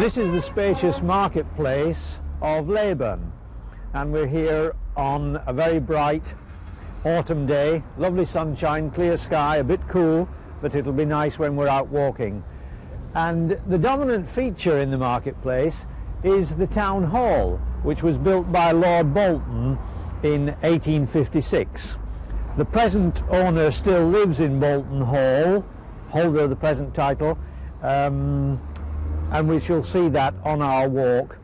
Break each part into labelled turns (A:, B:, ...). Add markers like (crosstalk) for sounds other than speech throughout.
A: This is the spacious marketplace of Leyburn and we're here on a very bright autumn day. Lovely sunshine, clear sky, a bit cool, but it'll be nice when we're out walking. And the dominant feature in the marketplace is the town hall, which was built by Lord Bolton in 1856. The present owner still lives in Bolton Hall, holder of the present title, um, and we shall see that on our walk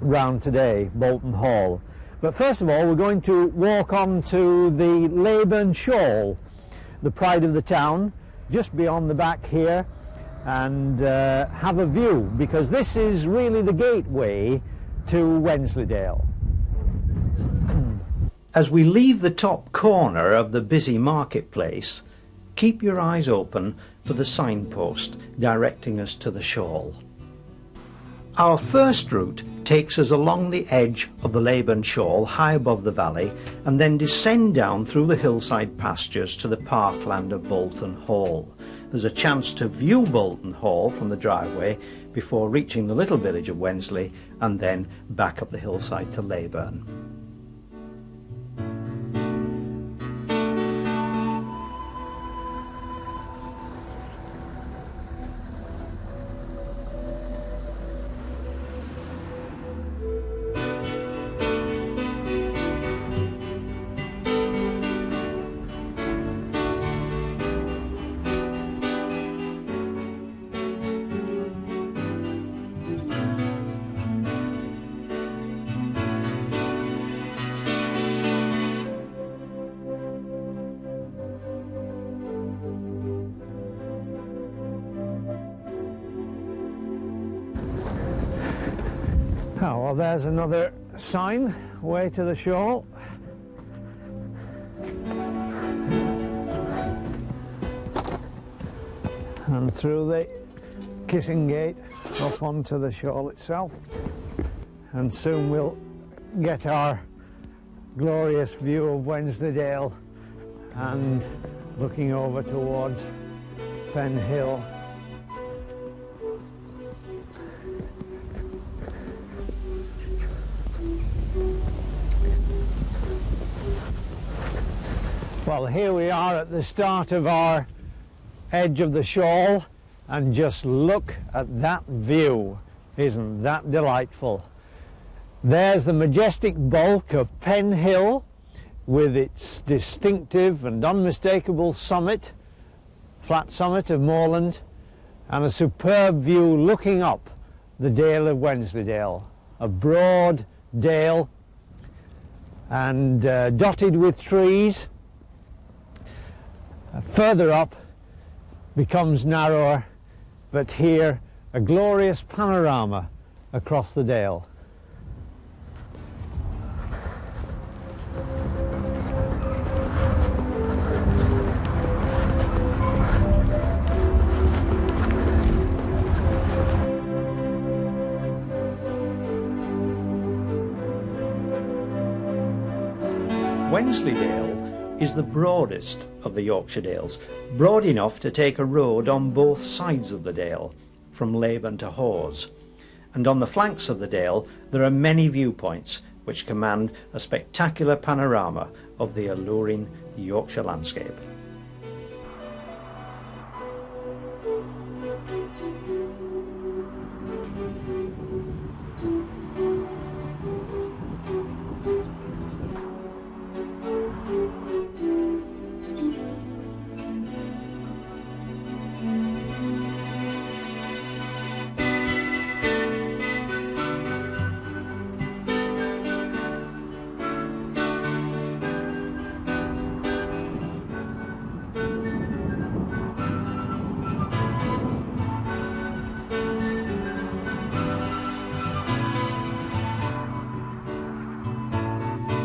A: round today, Bolton Hall. But first of all, we're going to walk on to the Leyburn Shawl, the pride of the town, just beyond the back here, and uh, have a view, because this is really the gateway to Wensleydale. (clears throat) As we leave the top corner of the busy marketplace, keep your eyes open for the signpost directing us to the shawl. Our first route takes us along the edge of the Leyburn Shawl high above the valley and then descend down through the hillside pastures to the parkland of Bolton Hall. There's a chance to view Bolton Hall from the driveway before reaching the little village of Wensley and then back up the hillside to Leyburn. Well, there's another sign, way to the shawl. And through the kissing gate off onto the shawl itself. And soon we'll get our glorious view of Wensleydale and looking over towards Pen Hill. Well, here we are at the start of our edge of the shawl and just look at that view. Isn't that delightful? There's the majestic bulk of Pen Hill with its distinctive and unmistakable summit, flat summit of moorland, and a superb view looking up the Dale of Wensleydale, a broad dale and uh, dotted with trees further up becomes narrower, but here a glorious panorama across the dale. Wensleydale is the broadest of the Yorkshire Dales, broad enough to take a road on both sides of the dale, from Leyburn to Hawes. And on the flanks of the dale there are many viewpoints which command a spectacular panorama of the alluring Yorkshire landscape.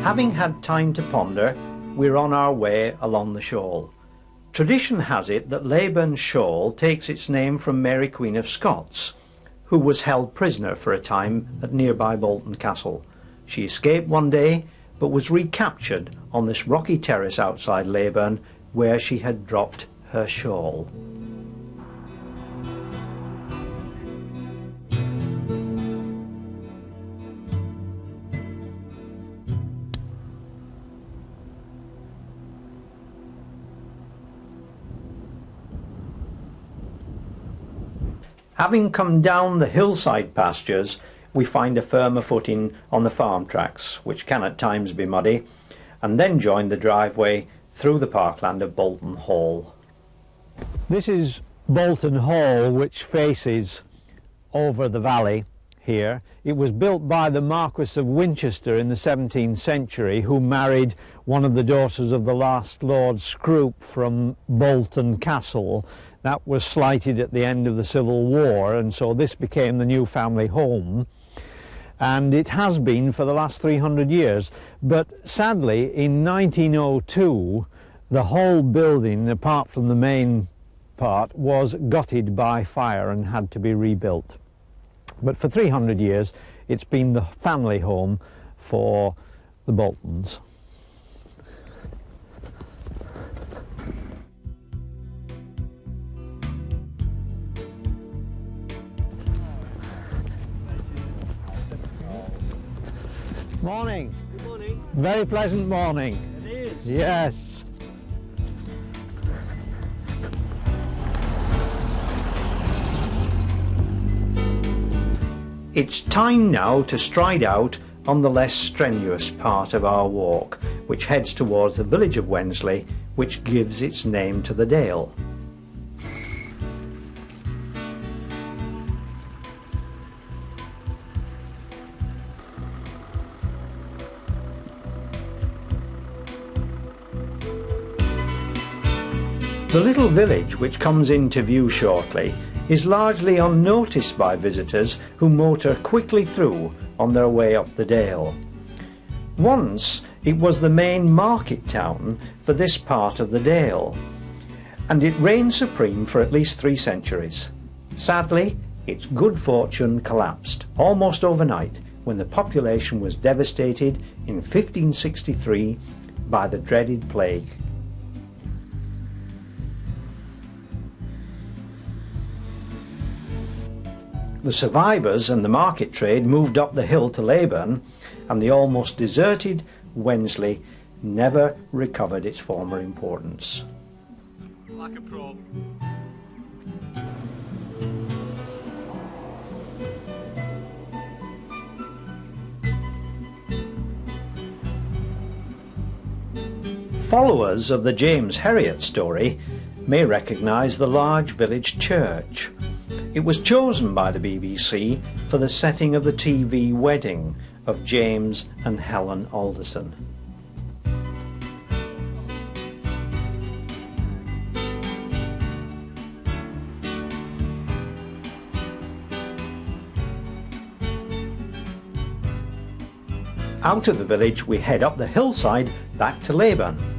A: Having had time to ponder, we're on our way along the Shawl. Tradition has it that Leyburn Shawl takes its name from Mary Queen of Scots, who was held prisoner for a time at nearby Bolton Castle. She escaped one day, but was recaptured on this rocky terrace outside Leyburn, where she had dropped her shawl. Having come down the hillside pastures, we find a firmer footing on the farm tracks, which can at times be muddy, and then join the driveway through the parkland of Bolton Hall. This is Bolton Hall, which faces over the valley here. It was built by the Marquis of Winchester in the 17th century, who married one of the daughters of the last Lord Scrope from Bolton Castle. That was slighted at the end of the Civil War, and so this became the new family home and it has been for the last 300 years. But sadly, in 1902, the whole building, apart from the main part, was gutted by fire and had to be rebuilt. But for 300 years, it's been the family home for the Boltons. Morning.
B: Good morning.
A: Very pleasant morning.
B: It is.
A: Yes. It's time now to stride out on the less strenuous part of our walk, which heads towards the village of Wensley, which gives its name to the dale. The little village which comes into view shortly is largely unnoticed by visitors who motor quickly through on their way up the dale. Once it was the main market town for this part of the dale, and it reigned supreme for at least three centuries. Sadly, its good fortune collapsed almost overnight when the population was devastated in 1563 by the dreaded plague. The survivors and the market trade moved up the hill to Leyburn, and the almost deserted Wensley never recovered its former importance.
B: Like a pro.
A: Followers of the James Herriot story may recognise the large village church. It was chosen by the BBC for the setting of the TV wedding of James and Helen Alderson. Out of the village we head up the hillside back to Leyburn.